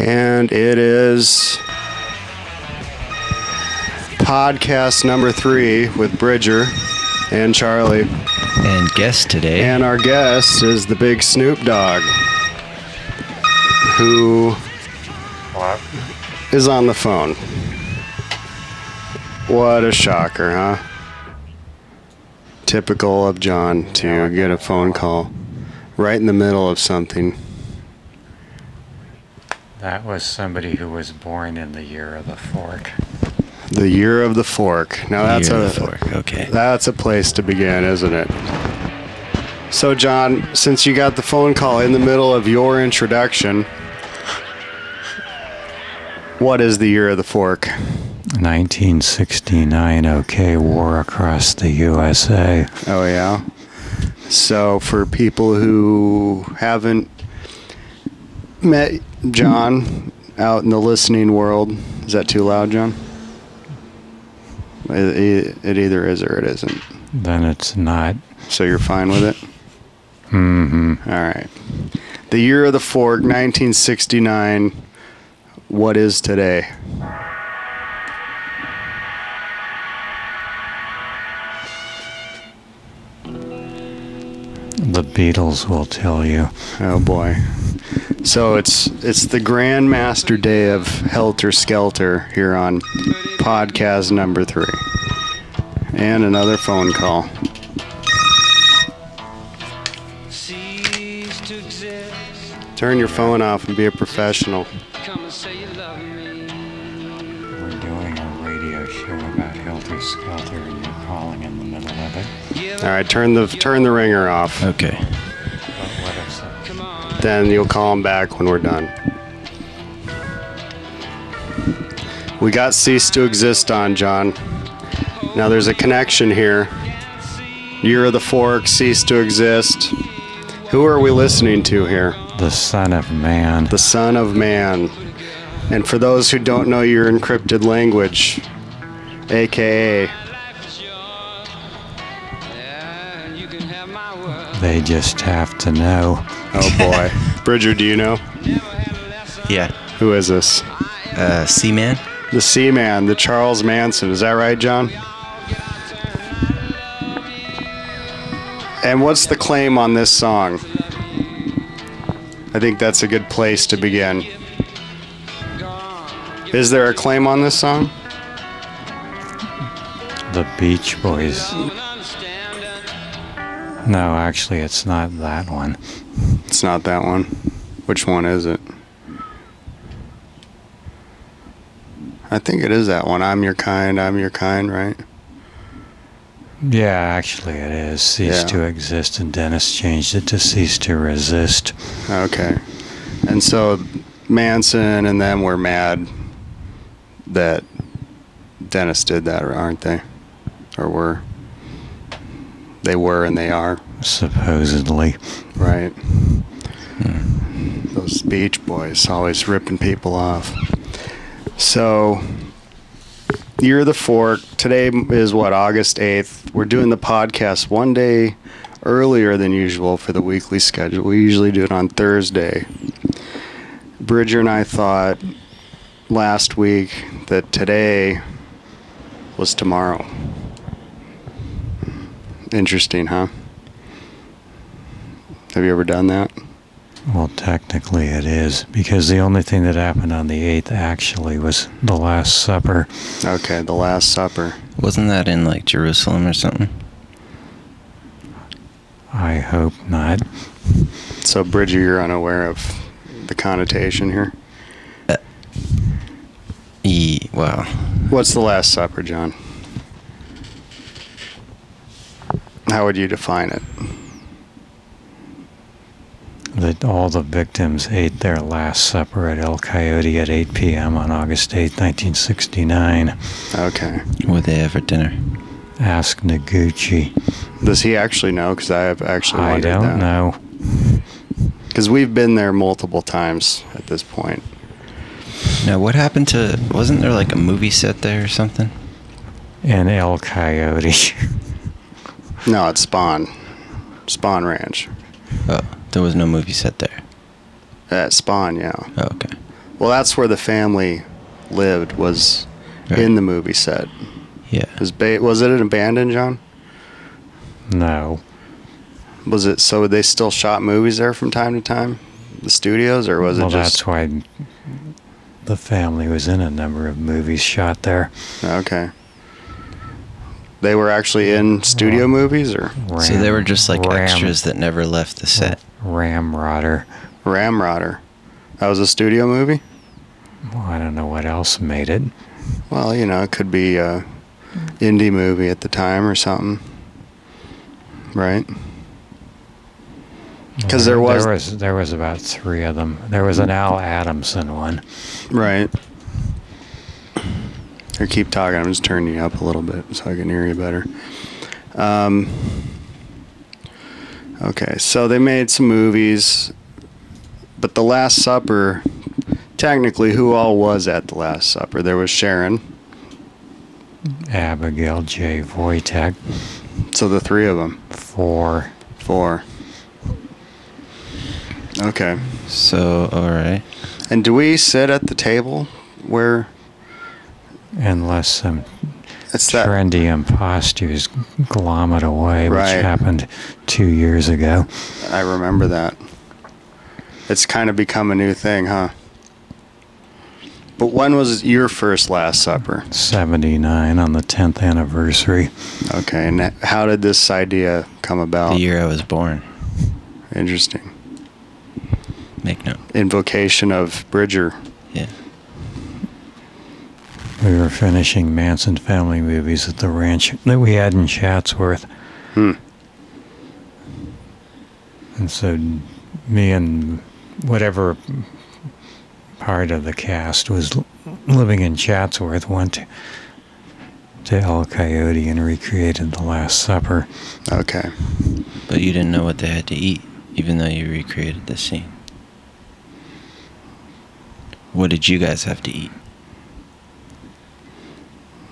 And it is podcast number three with Bridger and Charlie. And guest today. And our guest is the big Snoop Dogg, who is on the phone. What a shocker, huh? Typical of John to get a phone call right in the middle of something. That was somebody who was born in the year of the fork. The year of the fork. Now that's Year a of the fork, okay. That's a place to begin, isn't it? So John, since you got the phone call in the middle of your introduction, what is the year of the fork? 1969, okay, war across the USA. Oh yeah. So for people who haven't met John out in the listening world, is that too loud, John? It, it either is or it isn't. Then it's not. So you're fine with it? Mm-hmm. All right. The year of the fork, 1969. What is today? The Beatles will tell you. Oh boy. So it's it's the Grandmaster Day of Helter Skelter here on podcast number three. And another phone call. cease to exist. Turn your phone off and be a professional. Come and say you love me. We're doing a radio show about Helter Skelter, and you're calling in the middle of it. All right, turn the turn the ringer off. Okay. Then you'll call him back when we're done. We got Cease to Exist on, John. Now there's a connection here. Year of the Fork, Cease to Exist. Who are we listening to here? The Son of Man. The Son of Man. And for those who don't know your encrypted language, aka, Yeah, you can have my word. They just have to know. Oh boy. Bridger, do you know? Yeah. Who is this? Uh, Seaman? The Seaman, the Charles Manson. Is that right, John? And what's the claim on this song? I think that's a good place to begin. Is there a claim on this song? The Beach Boys. Don't understand it. No, actually, it's not that one. It's not that one. Which one is it? I think it is that one. I'm your kind, I'm your kind, right? Yeah, actually, it is. Cease Yeah. to exist, and Dennis changed it to cease to resist. Okay. And so Manson and them were mad that Dennis did that, aren't they? Or were. They were and they are, Supposedly. right? Hmm. Those Beach Boys always ripping people off. So, Year of the Fork. Today is what, August 8th. We're doing the podcast one day earlier than usual for the weekly schedule. We usually do it on Thursday. Bridger and I thought last week that today was tomorrow. Interesting, huh? Have you ever done that? Well, technically it is, because the only thing that happened on the 8th actually was the Last Supper. Okay, the Last Supper. Wasn't that in like Jerusalem or something? I hope not. So, Bridger, you're unaware of the connotation here. Uh, e. Wow. What's the Last Supper, John? How would you define it? That all the victims ate their Last Supper at El Coyote at 8 p.m. on August 8, 1969. Okay. What would they have for dinner? Ask Noguchi. Does he actually know? Because I have actually I don't that. know. Because we've been there multiple times at this point. Now, what happened to? Wasn't there like a movie set there or something? In El Coyote. No, it's Spahn. Spahn Ranch. Oh, there was no movie set there. At Spahn, yeah. Oh, okay. Well, that's where the family lived. Was Right. in the movie set. Yeah. Was ba- was it an abandoned, John? No. Was it so they still shot movies there from time to time? The studios, or was well, it just that's why the family was in a number of movies shot there. okay? They were actually in studio Well, movies, or so they were just like Ram- extras that never left the set. Ramrodder. Ramrodder. That was a studio movie. Well, I don't know what else made it. Well, you know, it could be a indie movie at the time or something, right? Because there was, there was there was about three of them. There was an Al Adamson one. right. Here, keep talking. I'm just turning you up a little bit so I can hear you better. Um, okay, so they made some movies, but The Last Supper. Technically, who all was at The Last Supper? There was Sharon. Abigail J. Wojtek. So the three of them. Four. Four. Okay. So, all right. And do we sit at the table where Unless some it's that? trendy imposters glom it away, which happened two years ago. I remember that. It's kind of become a new thing, huh? But when was your first Last Supper? 79 on the 10th anniversary. Okay, and how did this idea come about? The year I was born. Interesting. Make note. Invocation of Bridger. Yeah. We were finishing Manson family movies at the ranch that we had in Chatsworth. Hmm. And so me and whatever part of the cast was living in Chatsworth went to, to El Coyote and recreated The Last Supper. Okay. But you didn't know what they had to eat, even though you recreated the scene. What did you guys have to eat?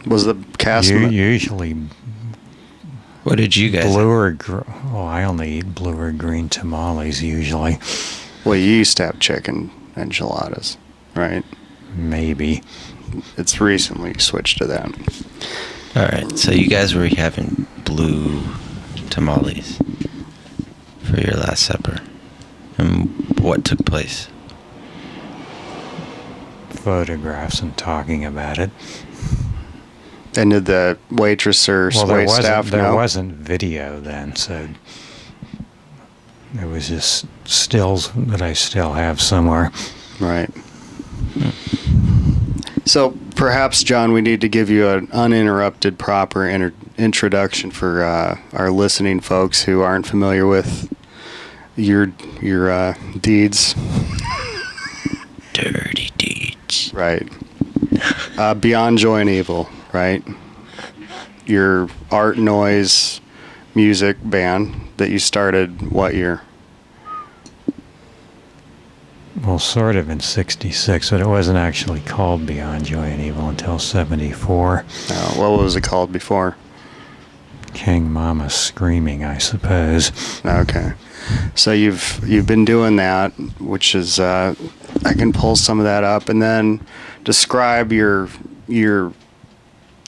Was the cast? U- mem- usually What did you guys? blue or gr- oh, I only eat blue or green tamales usually. well, you used to have chicken enchiladas, right? Maybe. It's recently switched to that. All right. So you guys were having blue tamales for your last supper, and what took place? Photographs and talking about it. And did the waitress or well, there wait wasn't staff there know? wasn't video then, so it was just stills that I still have somewhere. Right. So perhaps, John, we need to give you an uninterrupted, proper inter- introduction for uh, our listening folks who aren't familiar with your your uh, deeds. Dirty deeds. Right. Uh, Beyond Joy and Evil. Right. Your art, noise, music band that you started what year? Well, sort of in '66, but it wasn't actually called Beyond Joy and Evil until '74. Uh, what was it called before? King Mama screaming, I suppose. Okay. So you've you've been doing that, which is uh, I can pull some of that up, and then describe your your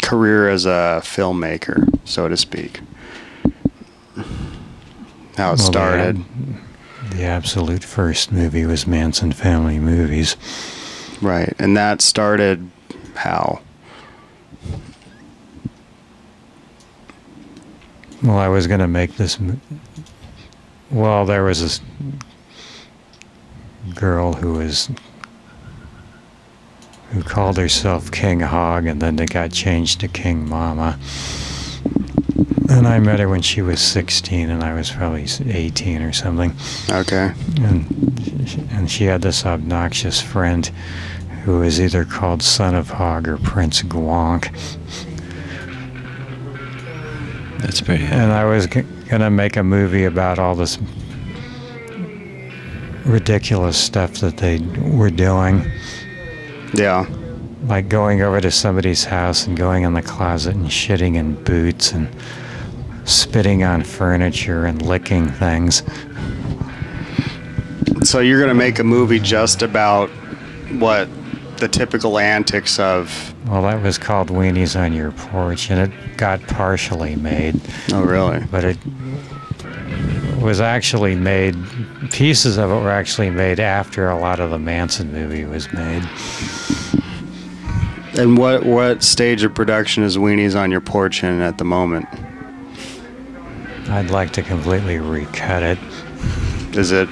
career as a filmmaker, so to speak. How it Well, started. The absolute first movie was Manson Family Movies. Right. And that started how? Well, I was going to make this. Well, there was this girl who was who called herself King Hog, and then they got changed to King Mama. And I met her when she was 16, and I was probably 18 or something. Okay. And and she had this obnoxious friend who was either called Son of Hog or Prince Gwonk. That's pretty And. I was g- gonna make a movie about all this ridiculous stuff that they were doing, Yeah. like going over to somebody's house and going in the closet and shitting in boots and spitting on furniture and licking things. So you're gonna make a movie just about what the typical antics of. Well, that was called Weenies on Your Porch, and it got partially made, Oh, really? but it was actually made. Pieces of it were actually made after a lot of the Manson movie was made. And what what stage of production is Weenies on Your Porch in at the moment? I'd like to completely recut it. Is it?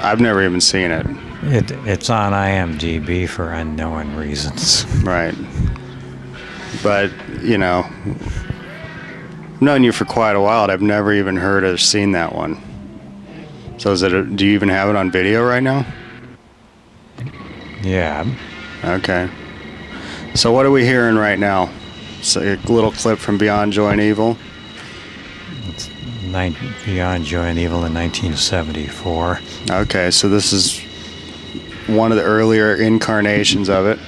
I've never even seen it. It it's on IMDb for unknown reasons. Right. But you know, known you for quite a while. And I've never even heard or seen that one. So is it? A, do you even have it on video right now? Yeah, Okay. So what are we hearing right now? It's a little clip from Beyond Joy and Evil. nine, Beyond Joy and Evil in 1974. Okay, so this is one of the earlier incarnations of it.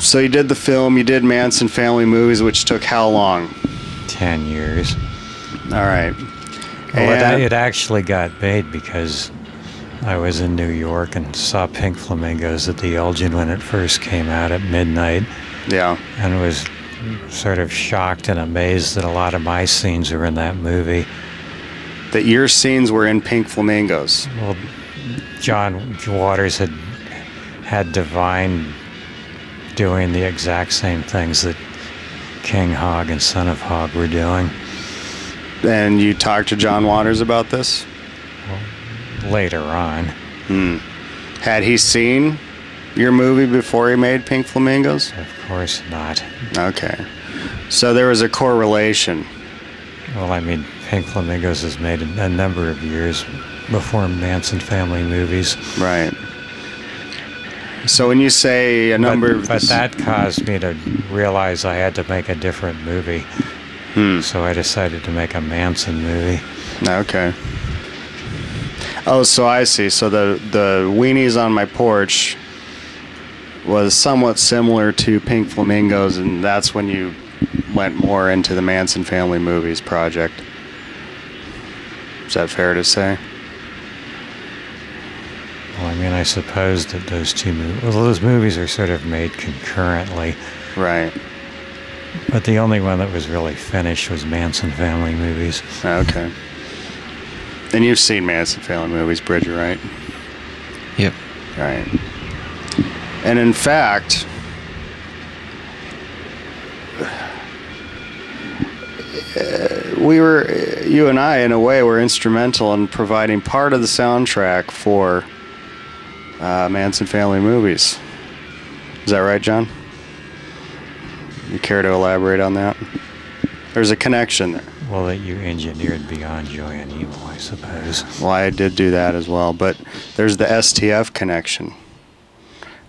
So you did the film, you did Manson family movies, which took how long? Ten years. All right. Well, it, it actually got made because I was in New York and saw Pink Flamingos at the Elgin when it first came out at midnight, yeah. and was sort of shocked and amazed that a lot of my scenes were in that movie. That your scenes were in Pink Flamingos. Well, John Waters had had Divine doing the exact same things that King Hog and Son of Hog were doing. And you talked to John Waters about this? Later on, hmm. Had he seen your movie before he made Pink Flamingos? of course not. Okay. So there was a correlation. Well, I mean, Pink Flamingos was made a number of years before Manson family movies. Right. So when you say a number but, but that caused me to realize I had to make a different movie. Hmm. So I decided to make a Manson movie. Okay. Oh, so I see. So the the weenies on my porch was somewhat similar to Pink Flamingos, and that's when you went more into the Manson family movies project. Is that fair to say? Well, I mean, I suppose that those two movies, well, those movies are sort of made concurrently. Right. But the only one that was really finished was Manson family movies. Okay. And you've seen Manson family movies, Bridger, right? Yep. Right. And in fact, uh, we were, you and I, in a way, were instrumental in providing part of the soundtrack for uh, Manson family movies. Is that right, John? You care to elaborate on that? There's a connection there. Well, that you engineered Beyond Joy and Evil, I suppose. Well, I did do that as well, but there's the STF connection,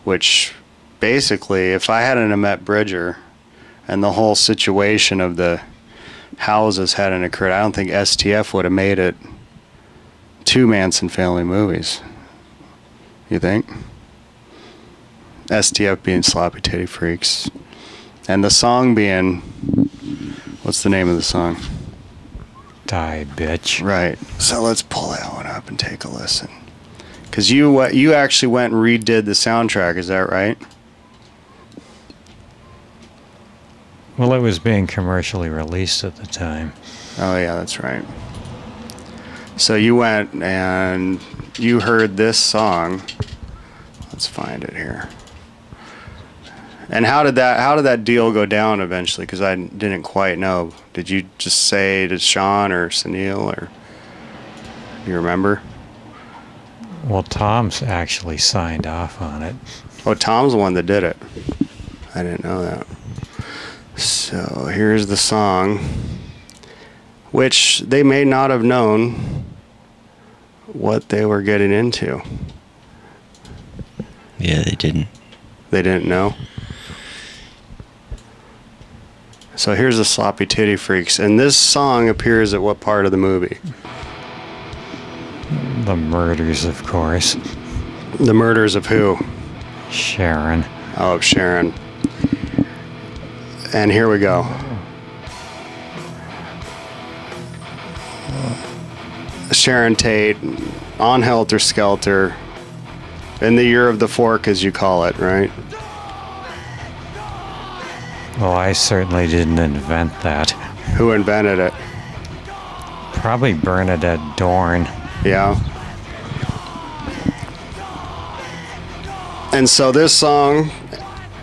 which basically, if I hadn't met Bridger and the whole situation of the houses hadn't occurred, I don't think STF would have made it to Manson family movies. You think? STF being Sloppy Titty Freaks. And the song being. What's the name of the song? Die, bitch. Right. So let's pull that one up and take a listen. Cause you uh, you actually went and redid the soundtrack, is that right? Well, it was being commercially released at the time. Oh yeah, that's right. So you went and you heard this song. Let's find it here. And how did that how did that deal go down eventually? Because I didn't quite know. Did you just say to Sean or Sunil or do you remember? Well, Tom's actually signed off on it. Oh, Tom's the one that did it. I didn't know that. So here's the song, which they may not have known what they were getting into. Yeah, they didn't. They didn't know. So here's the Sloppy Titty Freaks, and this song appears at what part of the movie? The murders, of course. The murders of who? Sharon. Oh, of Sharon. And here we go. Sharon Tate on Helter Skelter In the year of the fork, as you call it, right? Well, I certainly didn't invent that. Who invented it? Probably Bernardine Dohrn. Yeah. And so this song,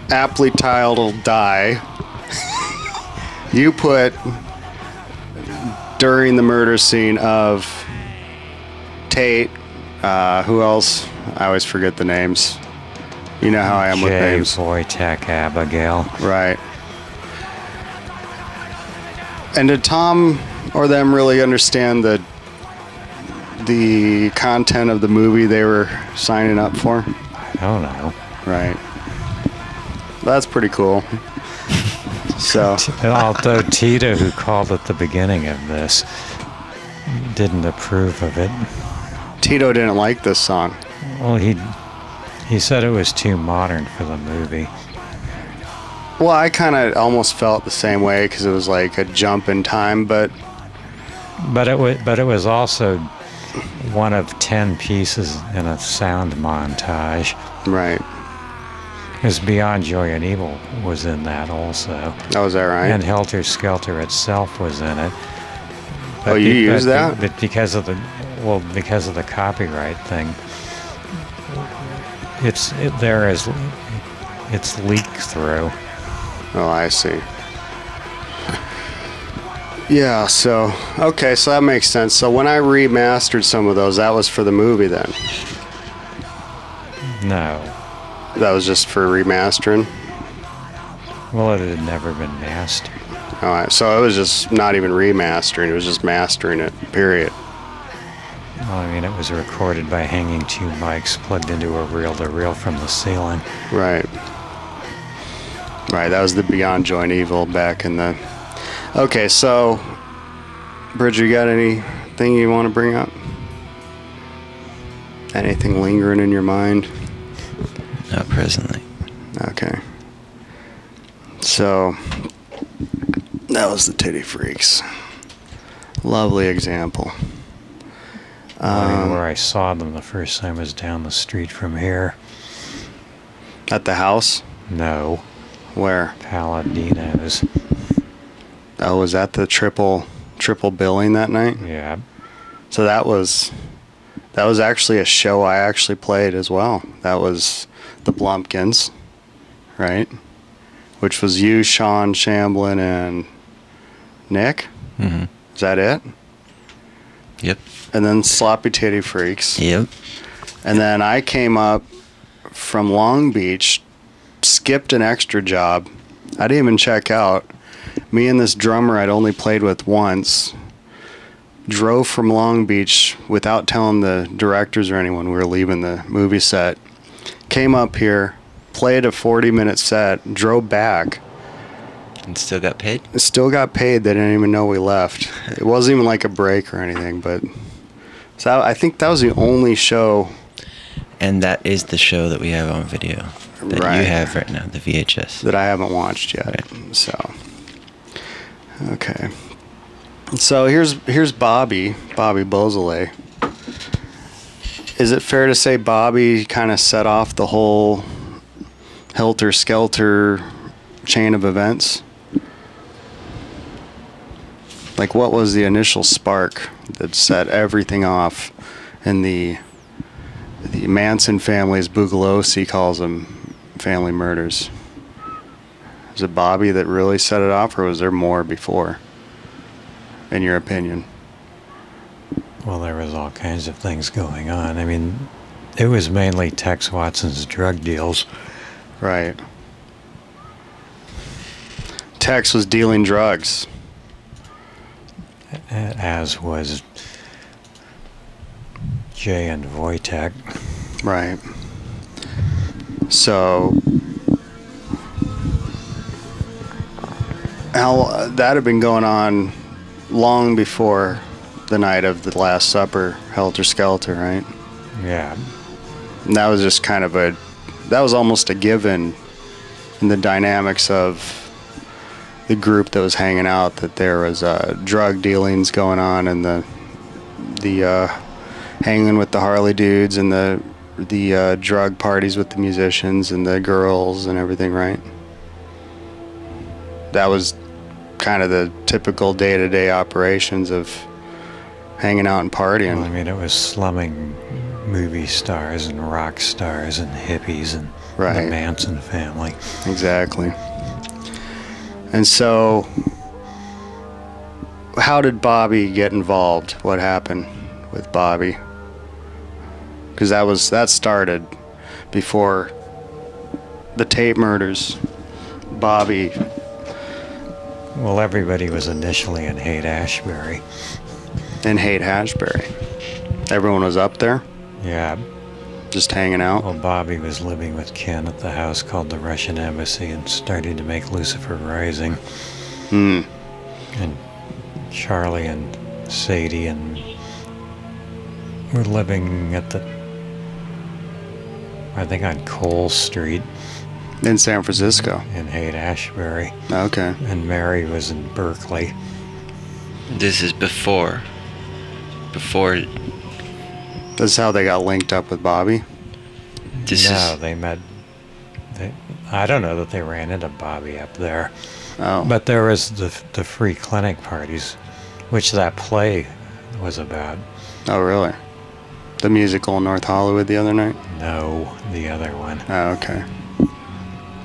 aptly titled Die, you put during the murder scene of Tate, uh, who else? I always forget the names. You know how I am with Jay names. Wojtek Abigail. Right. And did Tom or them really understand the the content of the movie they were signing up for? I don't know. Right. That's pretty cool. So, Although Tito, who called at the beginning of this, didn't approve of it. Tito didn't like this song. Well, he he said it was too modern for the movie. Well, I kind of almost felt the same way because it was like a jump in time, but But it was but it was also one of ten pieces in a sound montage. right. Because Beyond Joy and Evil was in that also, Oh, is that right? and Helter Skelter itself was in it. Oh, you be- used but be- that? But because of the well, because of the copyright thing, it's it, there as it's leaked through. Oh, I see. Yeah, so okay, so that makes sense. So when I remastered some of those, that was for the movie then. No, That was just for remastering. well, it had never been mastered. Oh, All right, so it was just not even remastering; it was just mastering it. Period. Well, I mean, it was recorded by hanging two mics plugged into a reel-to-reel from the ceiling. Right. Right. That was the Beyond Joy and Evil back in the. Okay, so, Bridger, you got anything you want to bring up? Anything lingering in your mind? Not presently. Okay. So that was the Titty Freaks. Lovely example. I mean, Um, where I saw them the first time was down the street from here. at the house? No, Where? Paladinos. Oh, was that the triple triple billing that night? Yeah, So that was that was actually a show I actually played as well. That was the Blumpkins, right? Which was you, Sean Shamblin, and Nick. Mm-hmm. Is that it? Yep. And then Sloppy Titty Freaks. Yep. And then I came up from Long Beach, skipped an extra job. I didn't even check out. Me and this drummer I'd only played with once drove from Long Beach without telling the directors or anyone we were leaving the movie set. Came up here, played a 40 minute set, drove back. And still got paid? Still got paid. They didn't even know we left. It wasn't even like a break or anything, but so I think that was the only show And that is the show that we have on video that Right. you have right now, the VHS. that I haven't watched yet. So, okay. So here's here's Bobby, Bobby Beausoleil. Is it fair to say Bobby kind of set off the whole helter skelter chain of events? Like, what was the initial spark that set everything off in the the Manson family's Bugliosi calls them family murders? Is it Bobby that really set it off, or was there more before? In your opinion? well, there was all kinds of things going on. I mean, it was mainly Tex Watson's drug deals. Right. Tex was dealing drugs. As was Jay and Wojtek. Right. So, how that had been going on long before the night of the Last Supper, Helter Skelter, right? Yeah, And that was just kind of a, that was almost a given in the dynamics of the group that was hanging out that there was uh, drug dealings going on and the, the uh, hanging with the Harley dudes and the the uh, drug parties with the musicians and the girls and everything, right? That was kind of the typical day-to-day operations of hanging out and partying. Well, I mean, it was slumming movie stars and rock stars and hippies and Right. the Manson family. Exactly. And so, how did Bobby get involved? What happened with Bobby? Because that was that started before the Tate murders. Bobby, Well, everybody was initially in Haight Ashbury. In Haight Ashbury. Everyone was up there, Yeah. Just hanging out. Well, Bobby was living with Ken at the house called the Russian Embassy and starting to make Lucifer Rising. Hmm. And Charlie and Sadie and were living at the, I think on Cole Street In San Francisco. in Haight Ashbury. Okay. And Mary was in Berkeley. This is before. Before. This is how they got linked up with Bobby. This no, is. they met. They, I don't know that they ran into Bobby up there. Oh. But there was the the free clinic parties, which that play was about. oh, really? The musical in North Hollywood the other night? No, the other one, Oh, okay.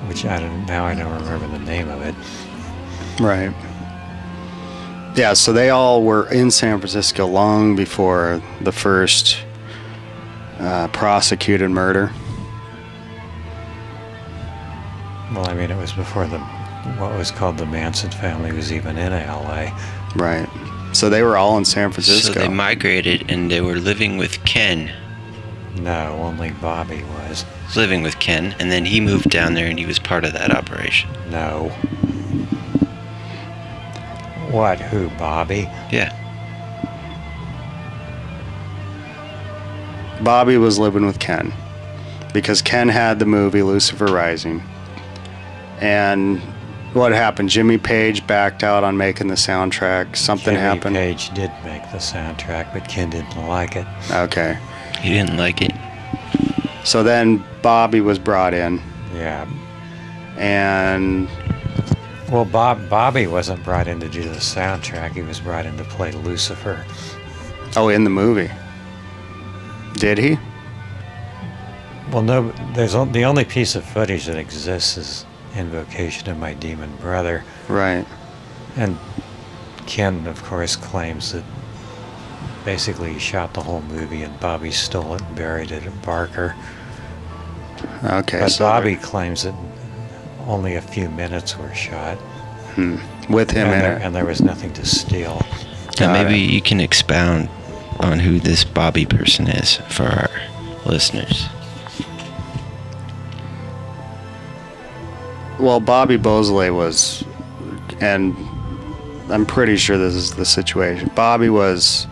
which I don't now I don't remember the name of it. Right. Yeah, so they all were in San Francisco long before the first uh, prosecuted murder. Well, I mean, it was before the what was called the Manson family was even in L.A. Right. So they were all in San Francisco. So Francisco. they migrated and they were living with Ken. No, only Bobby was. Living with Ken, and then he moved down there and he was part of that operation. No. What? Who? Bobby? Yeah. Bobby was living with Ken because Ken had the movie Lucifer Rising. And what happened? Jimmy Page backed out on making the soundtrack. Something Jimmy happened. Jimmy Page did make the soundtrack, but Ken didn't like it. Okay. He didn't like it. So then Bobby was brought in Yeah. and Well, Bob Bobby wasn't brought in to do the soundtrack. He was brought in to play Lucifer. oh in the movie. Did he? Well, no, there's the only piece of footage that exists is Invocation of My Demon Brother, Right. and Ken, of course, claims that basically he shot the whole movie and Bobby stole it and buried it at Barker. Okay. But so Bobby claims that only a few minutes were shot, hmm. with him and in there, it. and there was nothing to steal. Now maybe it. you can expound on who this Bobby person is for our listeners. Well, Bobby Beausoleil was, and I'm pretty sure this is the situation. Bobby was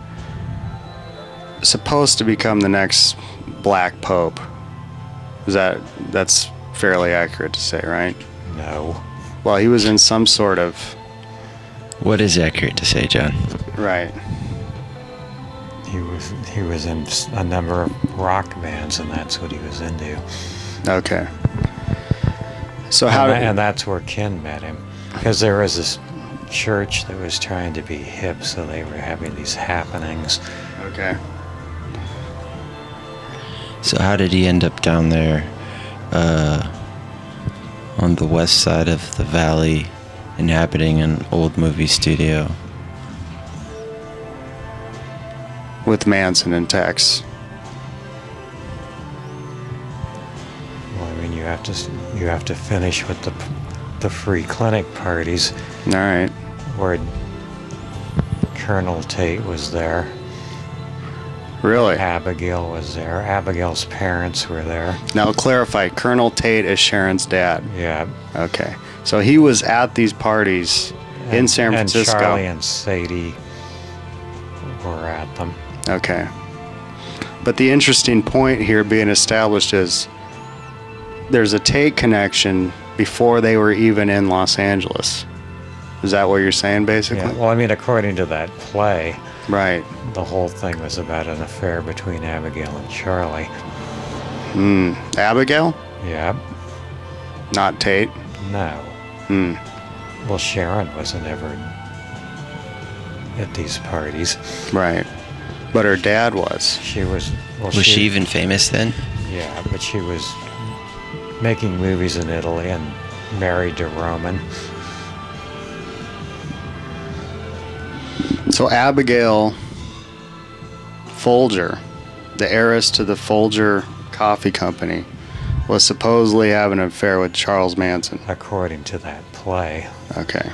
supposed to become the next Black Pope. Is that that's fairly accurate to say, right? No. Well, he was in some sort of What is accurate to say, John? right. He was he was in a number of rock bands, and that's what he was into. Okay. So how and, did and that's where Ken met him, because there was this church that was trying to be hip, so they were having these happenings. okay? So how did he end up down there, uh, on the west side of the valley, inhabiting an old movie studio? With Manson and Tex. Well, I mean, you have to you have to finish with the the free clinic parties All right. where Colonel Tate was there, Really? Abigail was there, Abigail's parents were there. Now clarify. Colonel Tate is Sharon's dad. Yeah. Okay. So he was at these parties in San Francisco. And Charlie and Sadie were at them. Okay. But the interesting point here being established is there's a Tate connection before they were even in Los Angeles. Is that what you're saying, basically? Yeah. Well, I mean, according to that play, Right. the whole thing was about an affair between Abigail and Charlie. Hmm. Abigail? Yep. Not Tate? No. Hmm. Well, Sharon wasn't ever at these parties. Right. But her dad was. She was. Well, Was she even famous then? Yeah, but she was making movies in Italy and married to Roman. So Abigail Folger, the heiress to the Folger Coffee Company, was supposedly having an affair with Charles Manson. according to that play. Okay.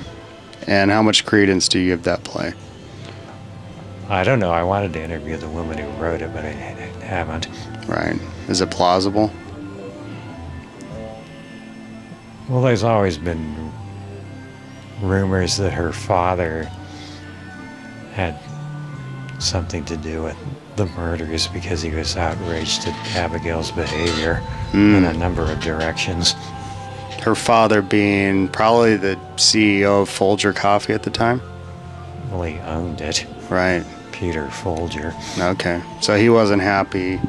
And how much credence do you give that play? I don't know. I wanted to interview the woman who wrote it, but I haven't. Right. Is it plausible? Well, there's always been rumors that her father had something to do with the murders because he was outraged at Abigail's behavior in a hmm. number of directions. Her father being probably the CEO of Folger Coffee at the time? Well, he owned it, Right. Peter Folger. Okay. So he wasn't happy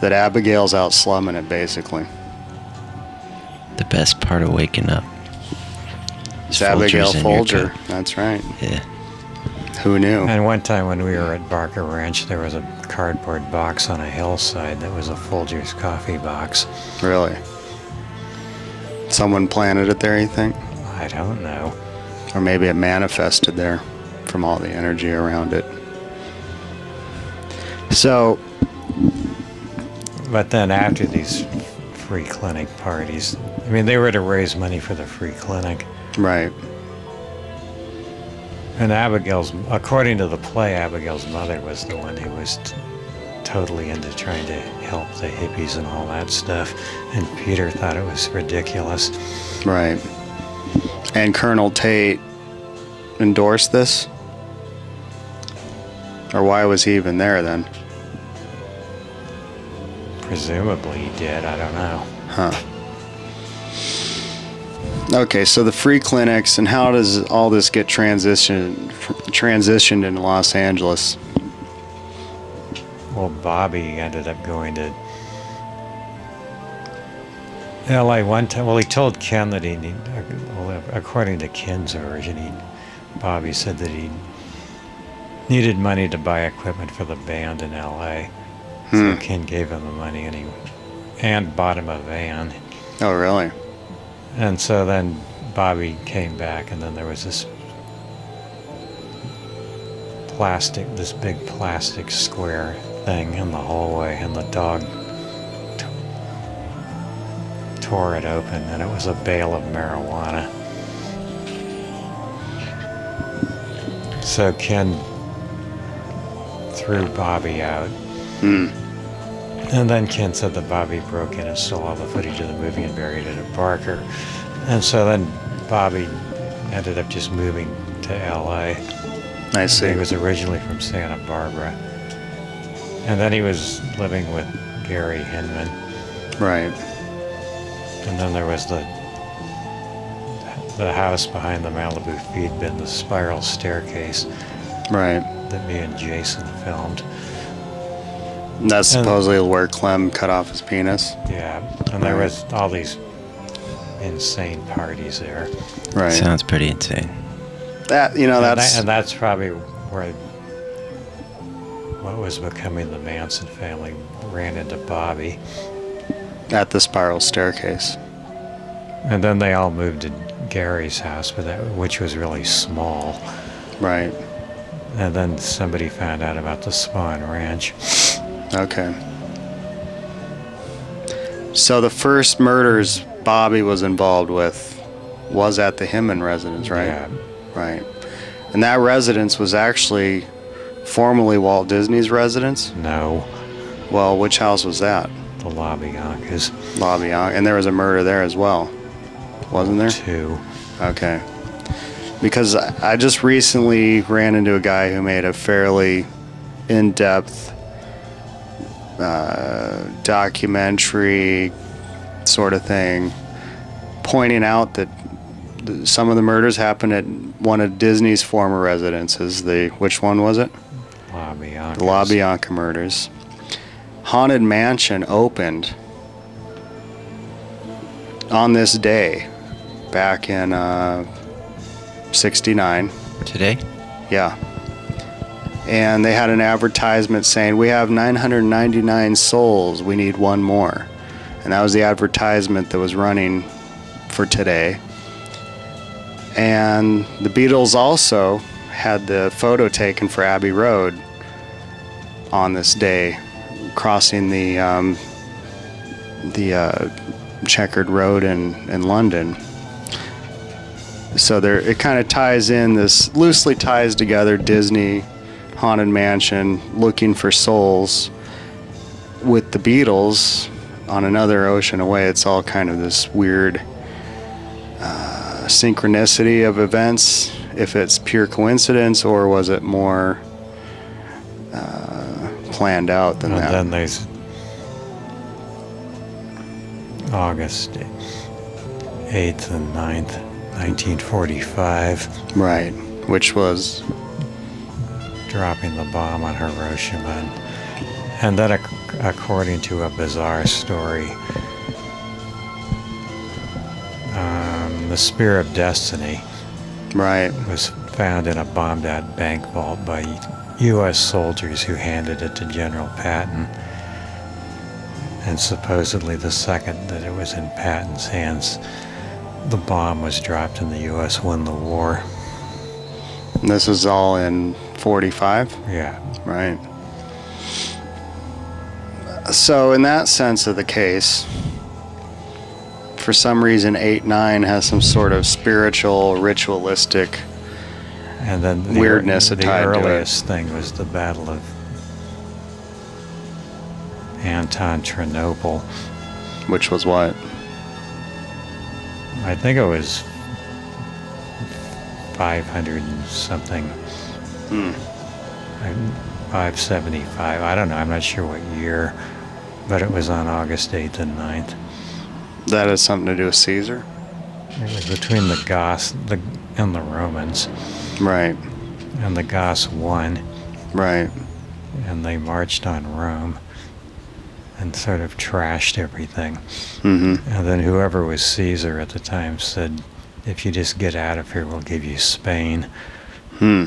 that Abigail's out slumming it, basically. The best part of waking up. It's is Abigail Folgers in your Folger. That's right. Yeah. Who knew? And one time when we were at Barker Ranch, there was a cardboard box on a hillside that was a Folger's coffee box. Really? Someone planted it there, you think? I don't know. Or maybe it manifested there from all the energy around it. So, But then after these free clinic parties, I mean, they were to raise money for the free clinic. right. And Abigail's, according to the play, Abigail's mother was the one who was t- totally into trying to help the hippies and all that stuff. And Peter thought it was ridiculous. Right. And Colonel Tate endorsed this? Or why was he even there then? Presumably he did. I don't know. Huh. Okay, so the free clinics and how does all this get transitioned transitioned in Los Angeles? Well, Bobby ended up going to LA one time. Well, he told Ken that he, according to Ken's version, he, Bobby said that he needed money to buy equipment for the band in LA. So Hmm. Ken gave him the money and he and bought him a van. Oh, really? And so then Bobby came back, and then there was this plastic, this big plastic square thing in the hallway, and the dog tore it open, and it was a bale of marijuana. So Ken threw Bobby out. Hmm. And then Ken said that Bobby broke in and stole all the footage of the movie and buried it at Barker. And so then Bobby ended up just moving to LA. I see. He was originally from Santa Barbara. And then he was living with Gary Hinman. Right. And then there was the the house behind the Malibu feed bin, the spiral staircase Right. that me and Jason filmed. And that's And- supposedly where Clem cut off his penis. Yeah. And there Right. was all these insane parties there. Right. Sounds pretty insane. that you know And, that's that, and that's probably where what was becoming the Manson family ran into Bobby. at the spiral staircase. And then they all moved to Gary's house, but that, which was really small. Right. And then somebody found out about the Spahn Ranch. Okay. So the first murders Bobby was involved with was at the Hinman residence, right? Yeah. Right. And that residence was actually formerly Walt Disney's residence. No, Well, which house was that? the LaBiancas. La Bianca. And there was a murder there as well, wasn't there? Two. Okay. Because I I just recently ran into a guy who made a fairly in depth uh, documentary sort of thing, pointing out that some of the murders happened at one of Disney's former residences. The which one was it? LaBiancas. The La Bianca murders. Haunted Mansion opened on this day, back in uh, '69. Today? Yeah. And they had an advertisement saying, We have 999 souls, we need one more. And that was the advertisement that was running for today. And the Beatles also had the photo taken for Abbey Road on this day, crossing the um, the uh, checkered road in, in London so there it kind of ties in this loosely ties together Disney haunted mansion looking for souls with the Beatles on another ocean away. It's all kind of this weird uh, synchronicity of events if it's pure coincidence or was it more uh, planned out than and that? then there's August 8th and 9th, 1945, right which was dropping the bomb on Hiroshima. And, and then, ac- according to a bizarre story, um, the Spear of Destiny right was found in a bombed out bank vault by U.S. soldiers who handed it to General Patton. And supposedly, the second that it was in Patton's hands, the bomb was dropped and the U.S. won the war. And this is all in 45 Yeah. Right. So, in that sense of the case, for some reason, 8 9 has some sort of spiritual, ritualistic. And then the, Weirdness the to it. earliest thing was the Battle of Adrianople. Which was what? I think it was 500 and something. Hmm. I- 575. I don't know. I'm not sure what year, but it was on August 8th and 9th. That has something to do with Caesar? It was between the Goths the, and the Romans, Right, and the Goths won, right. and they marched on Rome and sort of trashed everything. Mm -hmm. And then whoever was Caesar at the time said, if you just get out of here, we'll give you Spain, Hmm.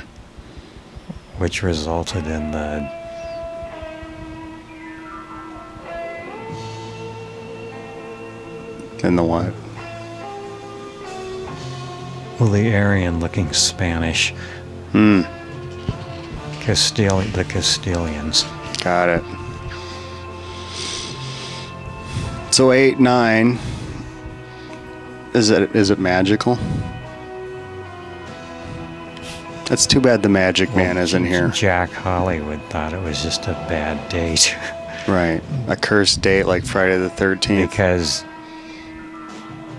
Which resulted in the And the what? well, the Aryan looking Spanish, Hmm. The Castilians. Got it. So, 8 9. Is it, is it magical? It's too bad the Magic Man Well, isn't here. Jack Hollywood thought it was just a bad date Right. A cursed date like Friday the 13th. because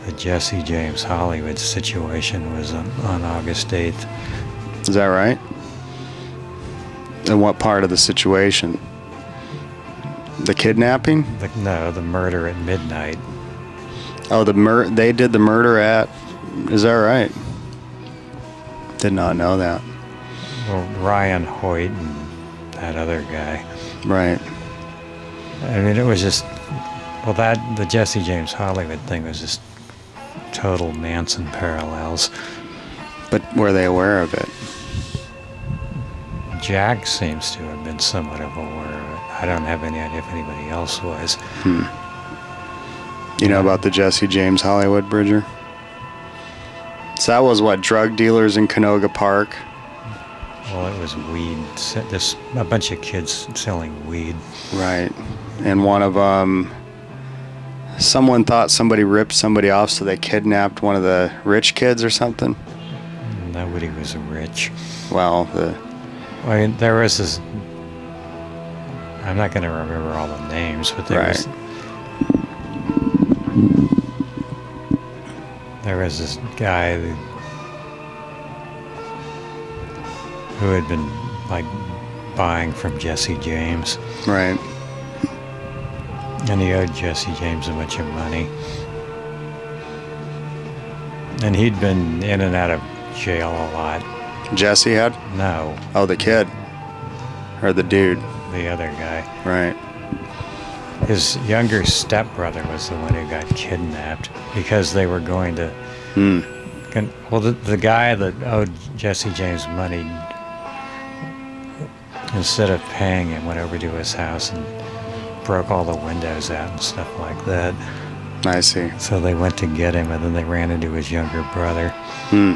the Jesse James Hollywood situation was on, on August 8th. Is that right? And what part of the situation? The kidnapping? The, no, the murder at midnight. Oh, the mur- they did the murder at. Is that right? Did not know that. Well, Ryan Hoyt and that other guy. Right. I mean, it was just well that the Jesse James Hollywood thing was just total Manson parallels. But were they aware of it? Jack seems to have been somewhat of aware of it. I don't have any idea if anybody else was. Hmm. You know about the Jesse James Hollywood Bridger? So that was what drug dealers in Canoga Park. Well, it was weed. This a bunch of kids selling weed. Right. And one of um someone thought somebody ripped somebody off so they kidnapped one of the rich kids or something. Nobody was rich. Well, the I mean, there was this. I'm not going to remember all the names, but there was. Was this guy who, who had been like buying from Jesse James, right. and he owed Jesse James a bunch of money. And he'd been in and out of jail a lot. Jesse had? No, Oh, the kid. Or the dude. the other guy. Right. his younger stepbrother was the one who got kidnapped because they were going to. Hmm. Con- Well, the, the guy that owed Jesse James money, instead of paying him, went over to his house and broke all the windows out and stuff like that. I see. So they went to get him, and then they ran into his younger brother. Hmm.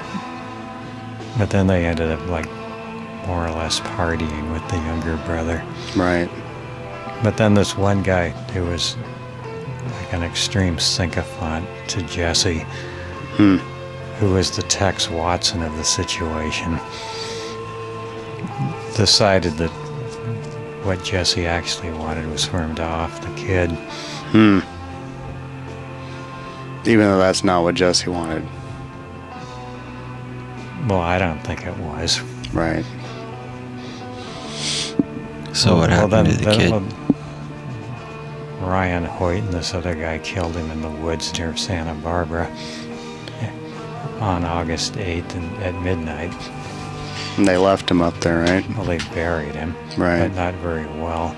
But then they ended up like more or less partying with the younger brother. Right. But then this one guy who was like an extreme sycophant to Jesse, Hmm. who was the Tex Watson of the situation, decided that what Jesse actually wanted was for him to off the kid. Hmm. Even though that's not what Jesse wanted. Well, I don't think it was. Right. So what Well, happened to the then- kid? well, Ryan Hoyt and this other guy killed him in the woods near Santa Barbara on August 8th and at midnight. And they left him up there, right? Well, they buried him, Right. but not very well.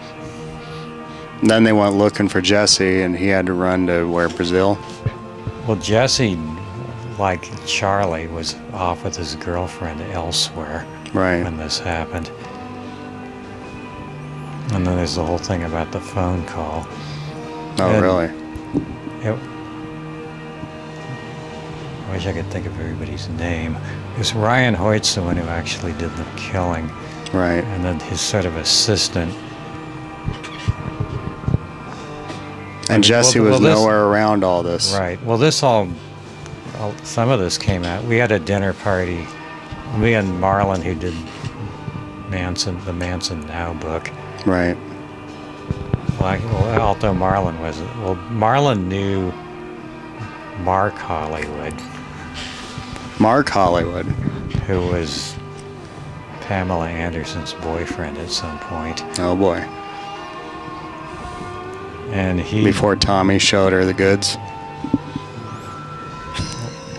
Then they went looking for Jesse, and he had to run to where Brazil. Well, Jesse, like Charlie, was off with his girlfriend elsewhere Right. when this happened. And then there's the whole thing about the phone call. Oh, and- really? It, I wish I could think of everybody's name. Because Ryan Hoyt's the one who actually did the killing, Right. and then his sort of assistant. I And mean, Jesse well, was well, this- nowhere around all this. Right. Well, this all, all, some of this came out. We had a dinner party. Me and Marlon, who did Manson, the Manson Now book. Right. Well, I, well although Marlon wasn't. Well, Marlon knew Mark Hollywood. Mark Hollywood. who was Pamela Anderson's boyfriend at some point, Oh boy. and he Before Tommy showed her the goods.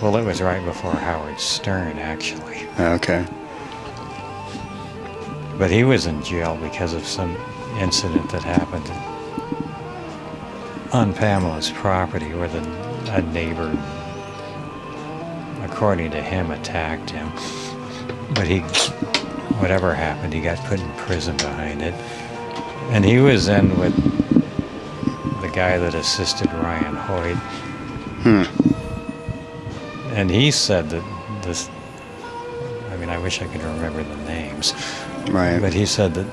well, it was right before Howard Stern actually, Okay. but he was in jail because of some incident that happened on Pamela's property where the a neighbor, according to him, attacked him, but he whatever happened, he got put in prison behind it, and he was in with the guy that assisted Ryan Hoyt. Hmm. And he said that this, I mean, I wish I could remember the names, Right. but he said that,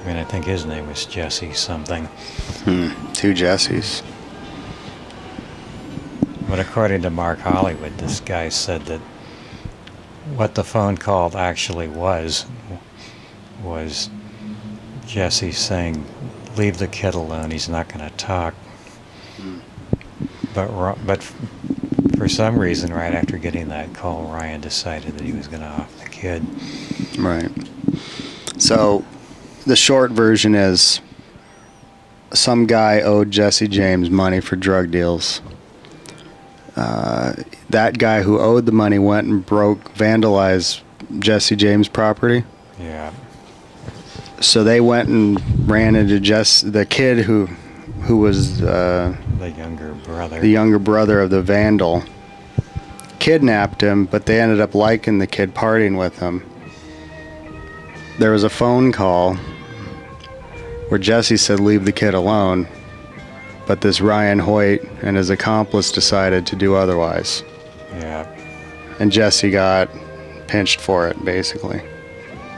I mean, I think his name was Jesse something. Hmm. Two Jessies. But according to Mark Hollywood, this guy said that what the phone call actually was, was Jesse saying, leave the kid alone, he's not going to talk. But, but for some reason, right after getting that call, Ryan decided that he was going to off the kid. Right. So, the short version is some guy owed Jesse James money for drug deals. Uh, that guy who owed the money went and broke, vandalized Jesse James' property. Yeah. So they went and ran into Jess, the kid who, who was uh, The younger brother. the younger brother of the vandal. Kidnapped him, but they ended up liking the kid partying with him. There was a phone call where Jesse said, Leave the kid alone. But this Ryan Hoyt and his accomplice decided to do otherwise. yeah. And Jesse got pinched for it, basically.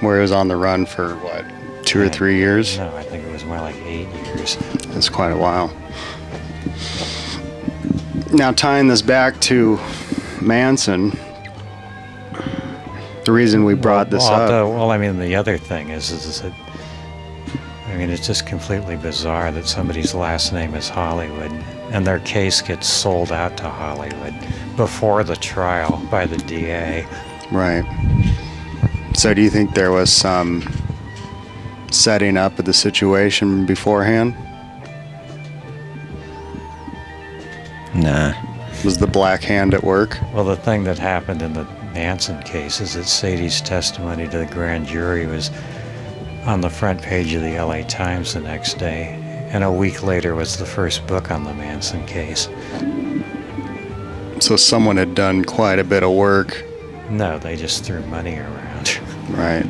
Where he was on the run for, what, two or three years? No, I think it was more like eight years. That's quite a while. Now, tying this back to Manson, the reason we brought this well, up. although- well, I mean, the other thing is, is, is that, I mean, it's just completely bizarre that somebody's last name is Hollywood and their case gets sold out to Hollywood before the trial by the DA. Right. So, do you think there was some setting up of the situation beforehand? Nah. Was the black hand at work? Well, the thing that happened in the Manson case is that Sadie's testimony to the grand jury was on the front page of the LA Times the next day, and a week later was the first book on the Manson case. So someone had done quite a bit of work, No, they just threw money around. right?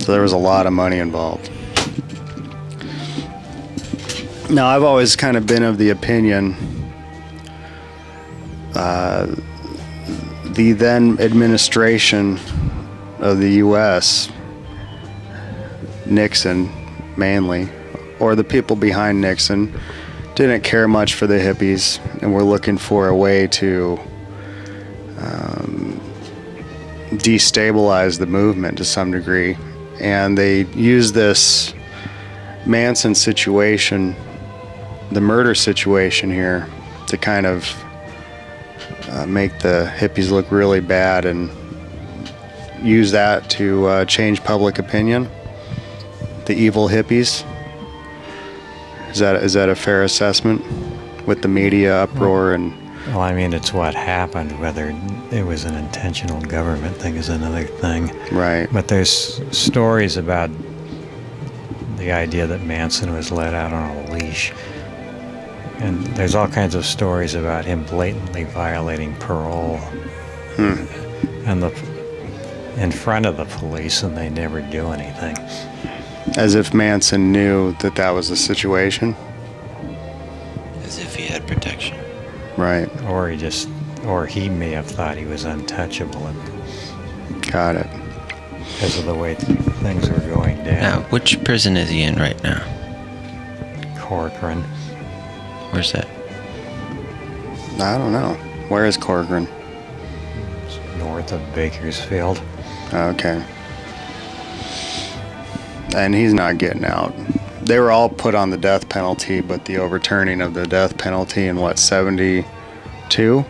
So there was a lot of money involved. Now, I've always kind of been of the opinion uh, the then administration of the U.S., Nixon mainly, or the people behind Nixon, didn't care much for the hippies and were looking for a way to um, destabilize the movement to some degree. And they used this Manson situation, the murder situation here, to kind of uh, make the hippies look really bad and use that to uh, change public opinion. The evil hippies. Is that is that a fair assessment? With the media uproar and Well, I mean, it's what happened. Whether it was an intentional government thing is another thing. right, But there's stories about the idea that Manson was let out on a leash. And there's all kinds of stories about him blatantly violating parole. Hmm. And the in front of the police and they never do anything. As if Manson knew that that was the situation. As if he had protection. Right, Or he just or he may have thought he was untouchable got it. because of the way th- things were going down. Now, which prison is he in right now? Corcoran. Where's that? I don't know. Where is Corcoran? north of Bakersfield. Okay. And he's not getting out. They were all put on the death penalty, but the overturning of the death penalty in what, 72?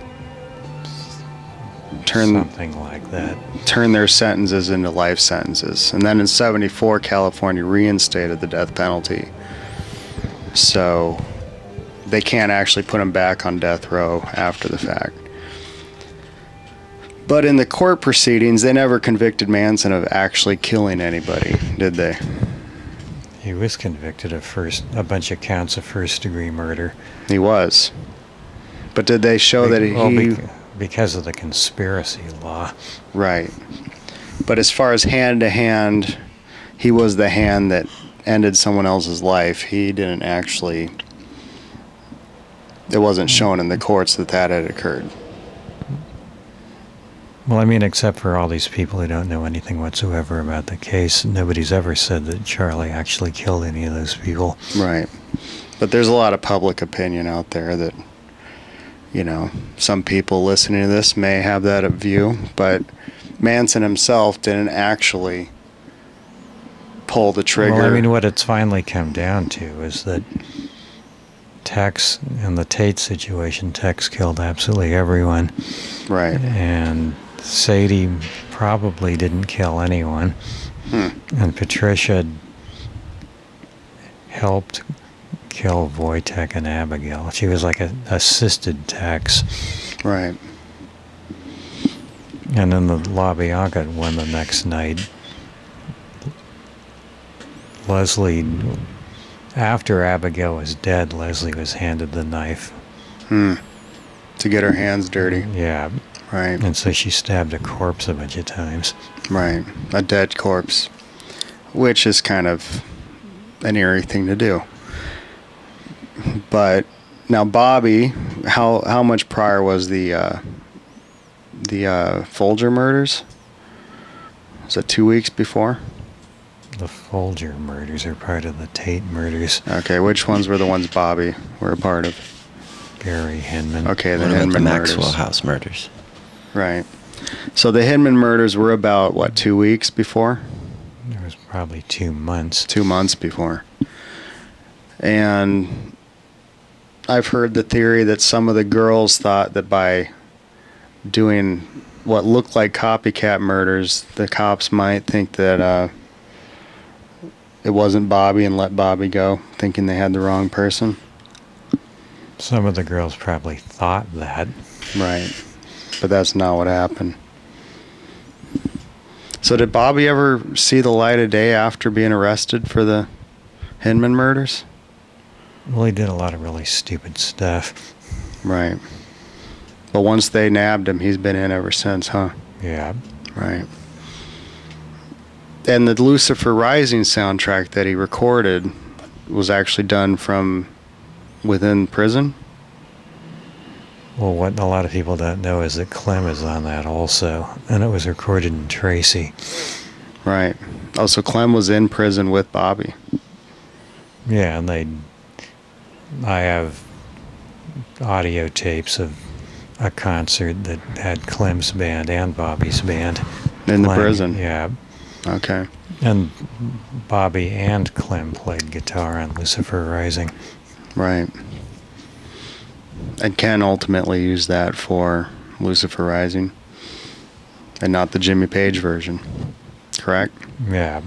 Turn something like that. turn their sentences into life sentences. And then in 74, California reinstated the death penalty. So they can't actually put him back on death row after the fact. But in the court proceedings, they never convicted Manson of actually killing anybody, did they? He was convicted of first a bunch of counts of first degree murder. He was. But did they show that he. Well, because of the conspiracy law. Right. But as far as hand to hand, he was the hand that ended someone else's life. He didn't actually. It wasn't shown in the courts that that had occurred. Well, I mean, except for all these people who don't know anything whatsoever about the case, nobody's ever said that Charlie actually killed any of those people. Right. But there's a lot of public opinion out there that, you know, some people listening to this may have that view, but Manson himself didn't actually pull the trigger. Well, I mean, what it's finally come down to is that Tex, in the Tate situation, Tex killed absolutely everyone, right. and Sadie probably didn't kill anyone, Hmm. and Patricia helped kill Wojtek and Abigail. She was like a assisted Tex. Right. And then the La Bianca one the next night. Leslie, after Abigail was dead, Leslie was handed the knife. Hmm. To get her hands dirty. Yeah, Right. and so she stabbed a corpse a bunch of times. Right. A dead corpse. Which is kind of an eerie thing to do. But now Bobby, how how much prior was the uh, the uh, Folger murders? Was it two weeks before? The Folger murders are part of the Tate murders. Okay, which ones were the ones Bobby were a part of? Gary Hinman. Okay, the What about the Maxwell murders. House murders? Right. So the Hinman murders were about what two weeks before? It was probably two months. two months before. And I've heard the theory that some of the girls thought that by doing what looked like copycat murders, the cops might think that uh, it wasn't Bobby and let Bobby go, thinking they had the wrong person. Some of the girls probably thought that. Right. But that's not what happened. So did Bobby ever see the light of day after being arrested for the Hinman murders? Well, he did a lot of really stupid stuff. Right. But once they nabbed him, he's been in ever since, huh? Yeah. Right. And the Lucifer Rising soundtrack that he recorded was actually done from within prison. Well, what a lot of people don't know is that Clem is on that also, and it was recorded in Tracy. Right. Oh, so Clem was in prison with Bobby. Yeah, and they. I have audio tapes of a concert that had Clem's band and Bobby's band In the prison. Yeah, Okay. and Bobby and Clem played guitar on Lucifer Rising. Right. And Ken ultimately used that for Lucifer Rising and not the Jimmy Page version. Correct? Yeah,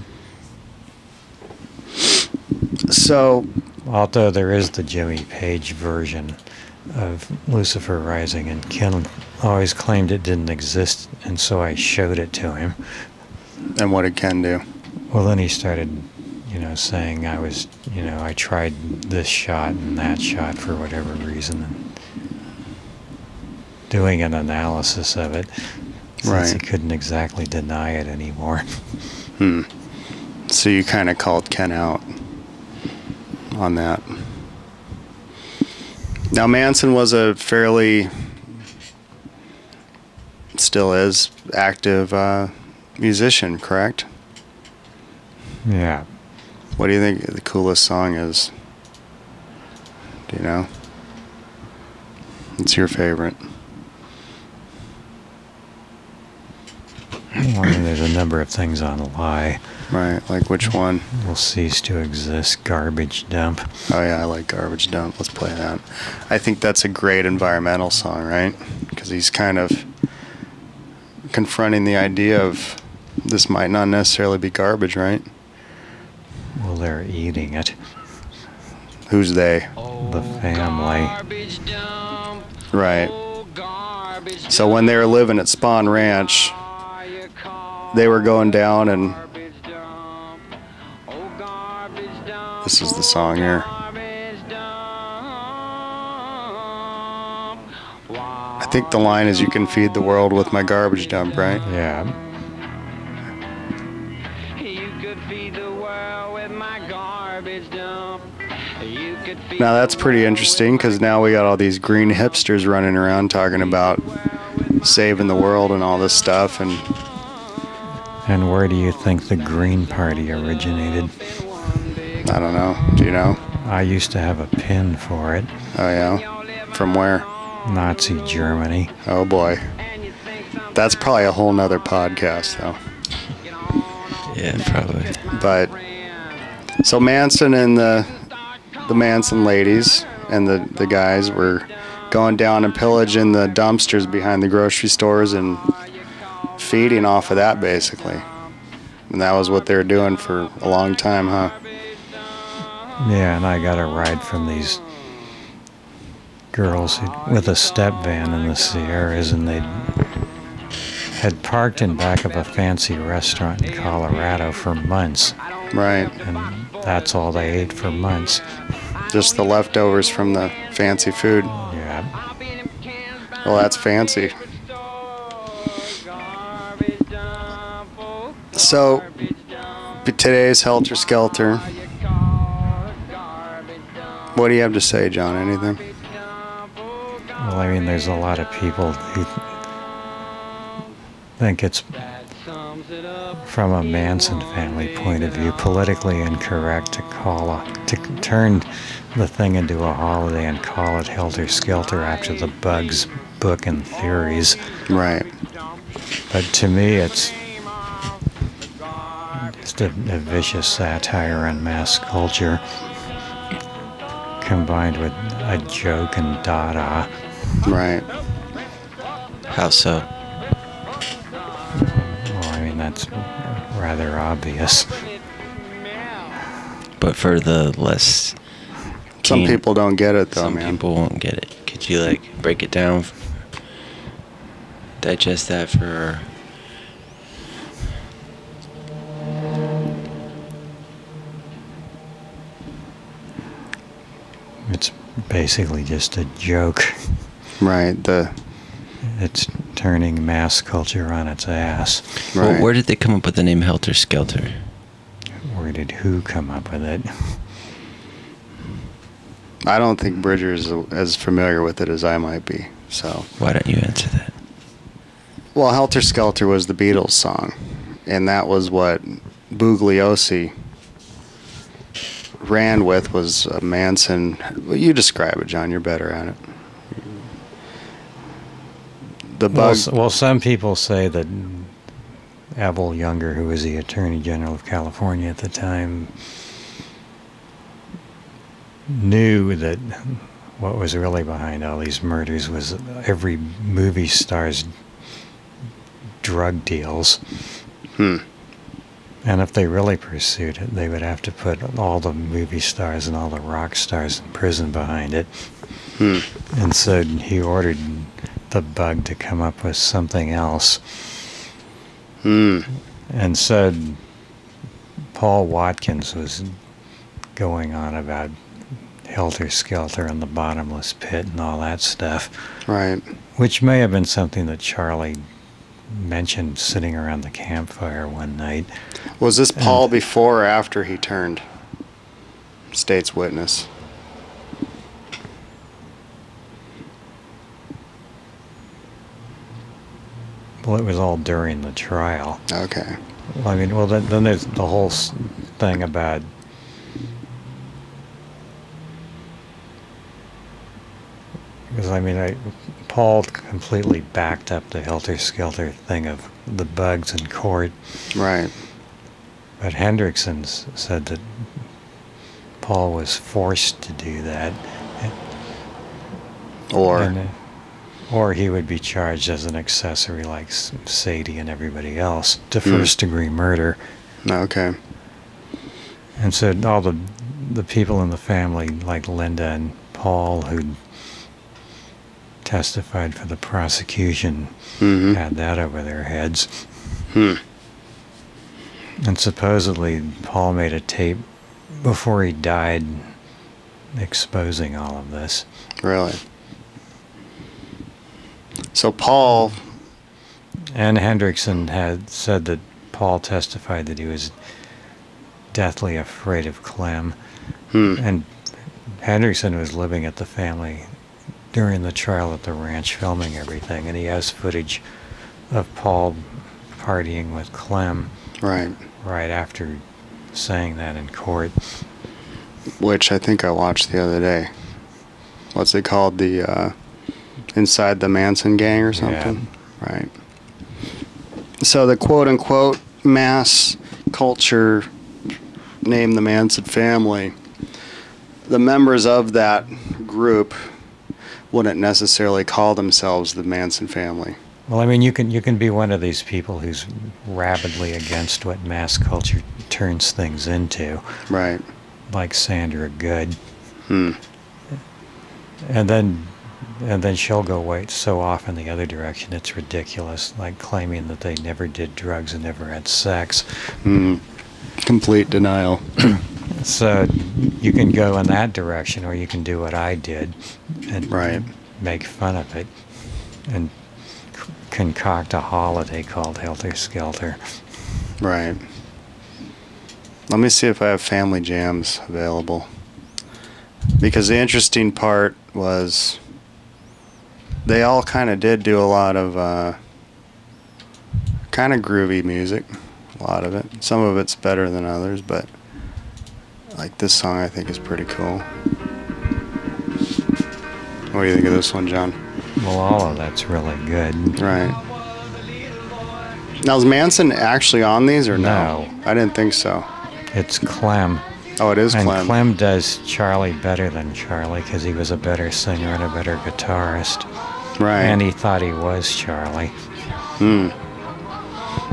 So, although there is the Jimmy Page version of Lucifer Rising, and Ken always claimed it didn't exist, and so I showed it to him. and what did Ken do? Well, then he started, you know, saying I was, you know, I tried this shot and that shot for whatever reason, and doing an analysis of it, since he couldn't exactly deny it anymore. Hmm. So you kind of called Ken out on that. Now Manson was a fairly, still is active uh, musician, correct? Yeah. What do you think the coolest song is? Do you know? It's your favorite. Well, I mean, there's a number of things on Lie Right, like which one? will cease to exist. Garbage dump. Oh yeah, I like Garbage Dump. Let's play that. I think that's a great environmental song, right? Because he's kind of confronting the idea of this might not necessarily be garbage, right? Well, they're eating it. Who's they? The oh, family. Garbage dump. Right. Oh, garbage So when they were living at Spahn Ranch, Are you called they were going down and garbage dump? Oh, garbage dump. This is the song here. I think the line is you can feed the world with my garbage dump, right? Yeah. You could feed the world with my garbage dump. You could feed Now that's pretty interesting because now we got all these green hipsters running around talking about saving the world and all this stuff and And where do you think the Green Party originated? I don't know. Do you know? I used to have a pin for it. Oh yeah. From where? Nazi Germany. Oh boy. That's probably a whole nother podcast though. Yeah, probably. But so Manson and the the Manson ladies and the, the guys were going down and pillaging the dumpsters behind the grocery stores and feeding off of that basically. And that was what they were doing for a long time, huh? Yeah, and I got a ride from these girls with a step van in the Sierras, and they had parked in back of a fancy restaurant in Colorado for months, Right. and that's all they ate for months. Just the leftovers from the fancy food. Yeah, Well, that's fancy. So, today's Helter Skelter. What do you have to say, John? Anything? well, I mean, there's a lot of people who think it's from a Manson family point of view politically incorrect to call a to turn the thing into a holiday and call it Helter Skelter after the Bugs book and theories. Right. But to me, it's just a, a vicious satire on mass culture combined with a joke and dada. Right. How so? Well, I mean, that's rather obvious. But for the less Some people don't get it though, some man. people won't get it. Could you like break it down? Digest that for basically just a joke. Right. The It's turning mass culture on its ass. Well, right. where did they come up with the name Helter Skelter? Where did who come up with it? I don't think Bridger's as familiar with it as I might be. So, Why don't you answer that? well, Helter Skelter was the Beatles song, and that was what Bugliosi ran with was a Manson. Well, you describe it, John. You're better at it. The Well, bug. s- well, some people say that Evelle Younger, who was the Attorney General of California at the time, knew that what was really behind all these murders was every movie star's drug deals. Hmm. And if they really pursued it, they would have to put all the movie stars and all the rock stars in prison behind it. Hmm. And so he ordered the bug to come up with something else. Hmm. And so Paul Watkins was going on about Helter Skelter and the bottomless pit and all that stuff, Right. which may have been something that Charlie mentioned sitting around the campfire one night. Was this Paul And- before or after he turned state's witness? Well, it was all during the trial. Okay. Well, I mean, well, then, then there's the whole thing about because I mean, I, Paul completely backed up the helter skelter thing of the bugs in court, Right. but Hendrickson said that Paul was forced to do that, Or and, uh, or he would be charged as an accessory like Sadie and everybody else to Hmm. first degree murder. okay. And so all the the people in the family, like Linda and Paul, who testified for the prosecution, hmm had that over their heads. Hmm. And supposedly Paul made a tape before he died exposing all of this. Really. So Paul. And Hendrickson had said that Paul testified that he was deathly afraid of Clem. Hmm. And Hendrickson was living at the family during the trial at the ranch filming everything, and he has footage of Paul partying with Clem Right. right after saying that in court. Which I think I watched the other day. What's it called? The uh, Inside the Manson Gang or something? Right. So the quote unquote mass culture named the Manson family, the members of that group wouldn't necessarily call themselves the Manson family. Well, I mean, you can you can be one of these people who's rabidly against what mass culture turns things into, Right. like Sandra Good, Hmm. and then and then she'll go way so off in the other direction. It's ridiculous, like claiming that they never did drugs and never had sex. Hmm. Complete denial. So you can go in that direction, or you can do what I did and Right. make fun of it and concoct a holiday called Helter Skelter. Right. Let me see if I have family jams available. Because the interesting part was they all kind of did do a lot of uh, kind of groovy music. A lot of it. Some of it's better than others, but like this song I think is pretty cool. What do you think of this one, John? Well, all of that's really good. Right. Now, is Manson actually on these or no? No. I didn't think so. It's Clem. Oh, it is and Clem. And Clem does Charlie better than Charlie because he was a better singer and a better guitarist. Right. And he thought he was Charlie. Hmm.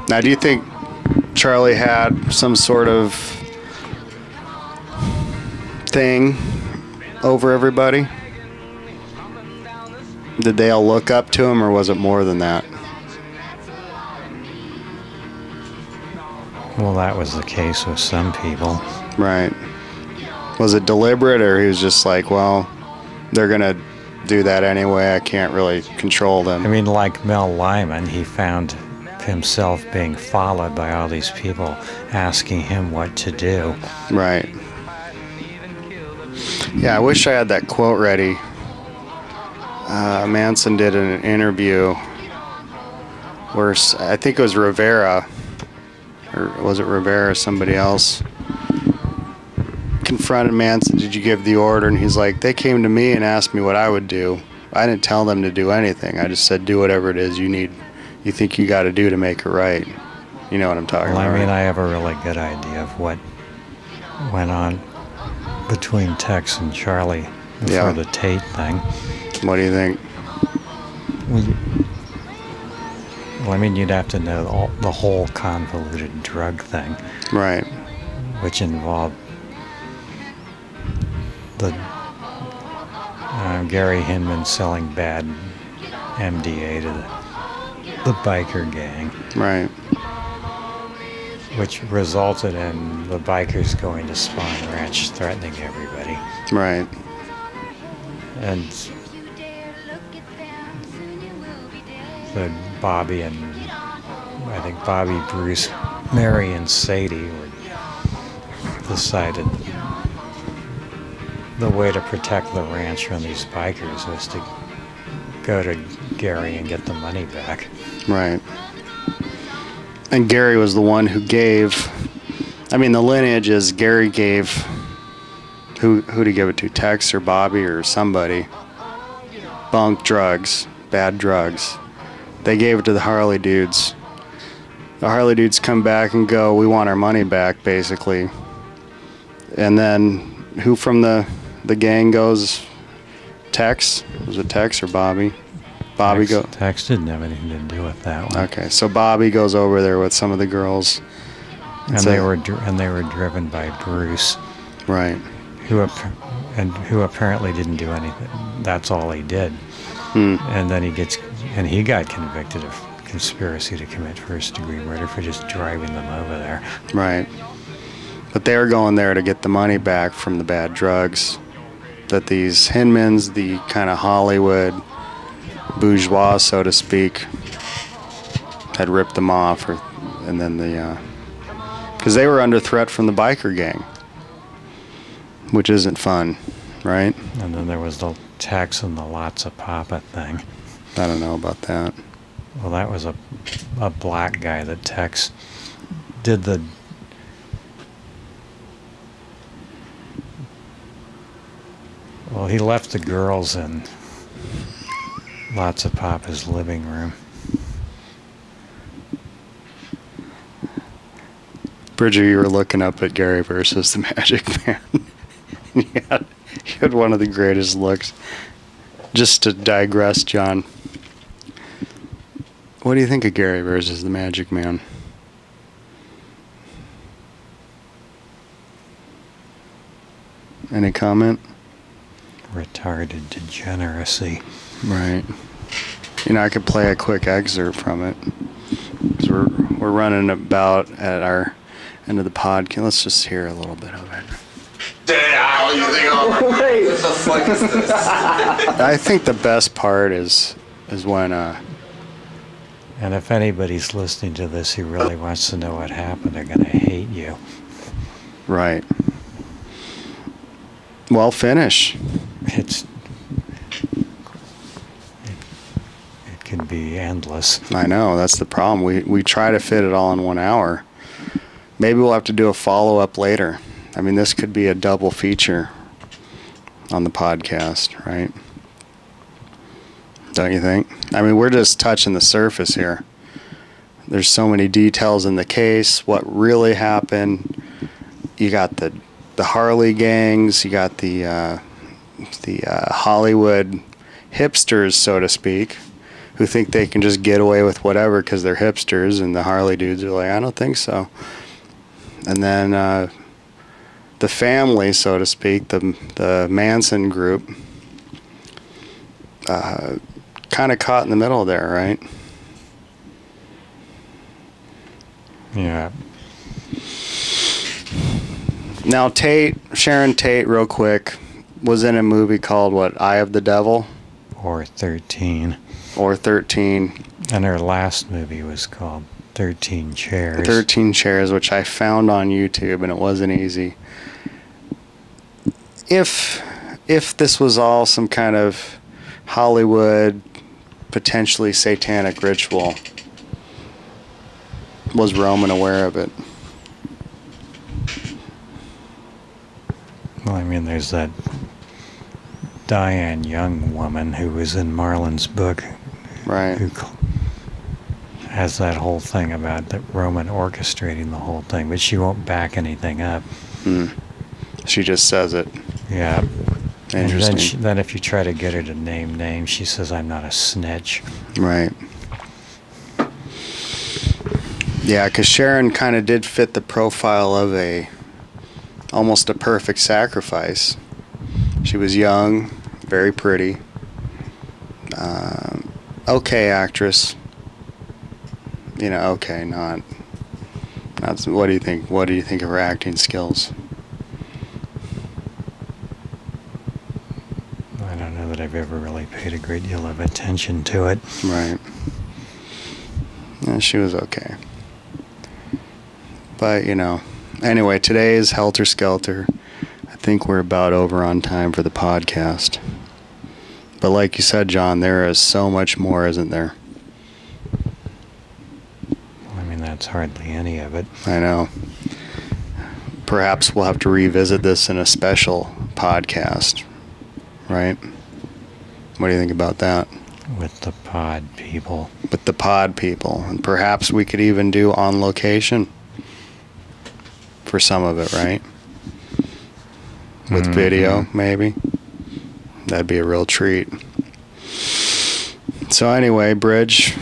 Now, do you think Charlie had some sort of thing over everybody? Did they all look up to him, or was it more than that? Well, that was the case with some people. Right. Was it deliberate, or he was just like, well, they're gonna do that anyway. I can't really control them. I mean, like Mel Lyman, he found himself being followed by all these people asking him what to do. Right. Yeah, I wish I had that quote ready. Uh, Manson did an interview where I think it was Rivera, or was it Rivera or somebody else, confronted Manson. Did you give the order? And he's like, they came to me and asked me what I would do. I didn't tell them to do anything. I just said, do whatever it is you need, you think you got to do to make it right. You know what I'm talking Well, about? I mean, right? I have a really good idea of what went on between Tex and Charlie before Yeah. the Tate thing. what do you think? Well, I mean, you'd have to know all, the whole convoluted drug thing, Right. which involved the uh, Gary Hinman selling bad MDA to the, the biker gang, Right. Which resulted in the bikers going to Spahn Ranch threatening everybody. Right. And the Bobby and I think Bobby, Bruce, Mary, and Sadie were decided the way to protect the ranch from these bikers was to go to Gary and get the money back. Right. And Gary was the one who gave. I mean, the lineage is Gary gave. Who who he give it to? Tex or Bobby or somebody? Bunk drugs, bad drugs. They gave it to the Harley dudes. The Harley dudes come back and go, "We want our money back," basically. And then who from the the gang goes? Tex was it Tex or Bobby? Bobby Tex, go. Tex didn't have anything to do with that one. Okay, so Bobby goes over there with some of the girls. and so- they were dr- and they were driven by Bruce, Right. who and who apparently didn't do anything. That's all he did. Hmm. And then he gets and he got convicted of conspiracy to commit first degree murder for just driving them over there. Right. But they were going there to get the money back from the bad drugs that these Hinmans, the kind of Hollywood bourgeois, so to speak, had ripped them off, or, and then the because uh, they were under threat from the biker gang, which isn't fun, right? And then there was the Tex and the Lotsapoppa thing. I don't know about that. Well, that was a a black guy that Tex did the Well, he left the girls in Lotsapoppa's living room. Bridger, you were looking up at Gary versus the Magic Man. he, had, had one of the greatest looks. Just to digress, John. What do you think of Gary versus the Magic Man? Any comment? Retarded degeneracy. Right. You know, I could play a quick excerpt from it. Because we're, we're running about at our end of the podcast. Let's just hear a little bit of it. I think the best part is is when uh And if anybody's listening to this who really wants to know what happened, they're going to hate you. right. Well, finish. It's it, it can be endless. I know that's the problem. We we try to fit it all in one hour. Maybe we'll have to do a follow up later. I mean, this could be a double feature on the podcast, right? Don't you think? I mean, we're just touching the surface here. There's so many details in the case, what really happened. You got the the Harley gangs, you got the uh, the uh, Hollywood hipsters, so to speak, who think they can just get away with whatever because they're hipsters, and the Harley dudes are like, I don't think so. And then uh, the family, so to speak, the the Manson group, uh, kind of caught in the middle there, right? Yeah. Now Tate, Sharon Tate, real quick. was in a movie called what Eye of the Devil or 13. Or 13 And her last movie was called 13 Chairs. 13 chairs which I found on YouTube and it wasn't easy. If if this was all some kind of Hollywood potentially satanic ritual was Roman aware of it? Well, I mean, there's that Diane Young woman who was in Marlon's book Right. who has that whole thing about the Roman orchestrating the whole thing, but she won't back anything up. Hmm. She just says it. Yeah. And then, Interesting. she, then if you try to get her to name names, she says, I'm not a snitch. Right. Yeah, because Sharon kind of did fit the profile of a almost a perfect sacrifice. She was young, very pretty, um, okay actress. You know, okay, not. Not. What do you think? What do you think of her acting skills? I don't know that I've ever really paid a great deal of attention to it. Right. Yeah, she was okay. But, you know, anyway, today is Helter Skelter. I think we're about over on time for the podcast. But like you said, John, there is so much more, isn't there? I mean, that's hardly any of it. I know. Perhaps we'll have to revisit this in a special podcast, right? What do you think about that? with the pod people. With the pod people. And perhaps we could even do on location for some of it, right? With Mhm. video, maybe. That'd be a real treat. So anyway, Bridge.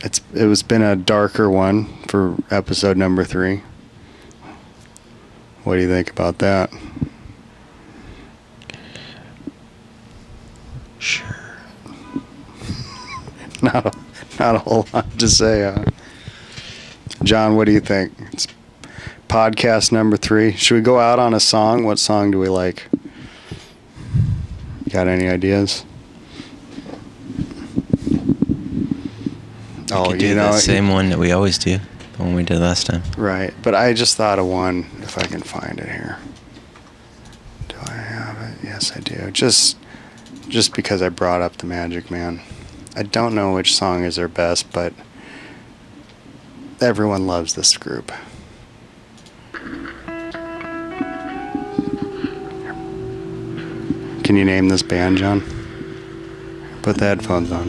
It's it was been a darker one for episode number three. What do you think about that? Sure. Not a, not a whole lot to say. Huh? John, what do you think? It's podcast number three. Should we go out on a song? What song do we like? Got any ideas? We Oh, could do you know, the same one that we always do, the one we did last time. right. But I just thought of one if I can find it here. Do I have it? Yes, I do. Just, just because I brought up the Magic Man. I don't know which song is their best, but everyone loves this group. Can you name this band, John? Put the headphones on.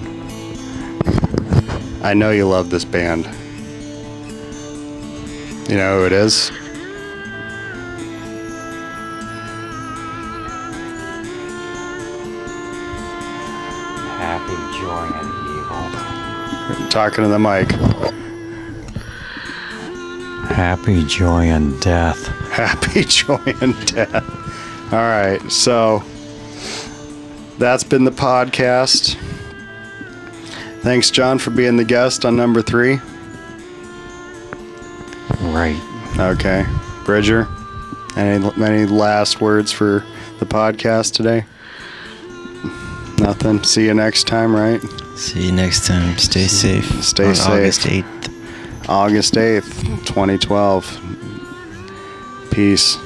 I know you love this band. You know who it is? Happy, joy, and evil. Talking to the mic. Happy, joy, and death. Happy joy and death. All right, so that's been the podcast. Thanks, John, for being the guest on number three. Right. Okay, Bridger, any any last words for the podcast today? Nothing. See you next time, right? See you next time. Stay safe. Stay safe. August 8th. August 8th, 2012. Peace.